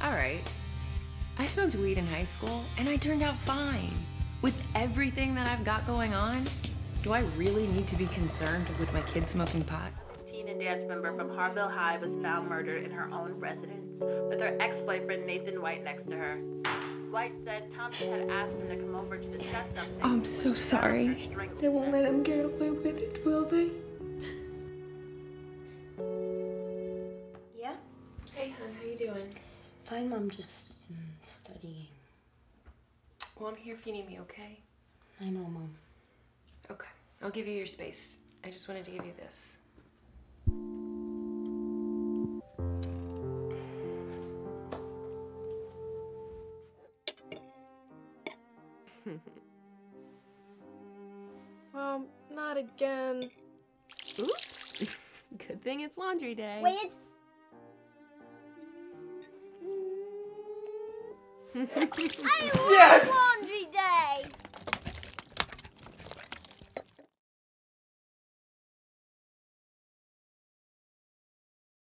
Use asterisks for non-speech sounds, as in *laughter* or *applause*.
right. I smoked weed in high school and I turned out fine. With everything that I've got going on, do I really need to be concerned with my kid smoking pot? Teen and dance member from Harville High was found murdered in her own residence with her ex-boyfriend Nathan White next to her. White said Thompson had asked him to come over to discuss something. I'm so sorry. They won't let him get away with it, will they? Yeah? Hey, hon, how you doing? Fine, Mom. Just mm, studying. Well, I'm here if you need me, okay? I know, Mom. Okay. I'll give you your space. I just wanted to give you this. *laughs* Mom, not again. Oops. *laughs* Good thing it's laundry day. Wait, it's. *laughs* Yes!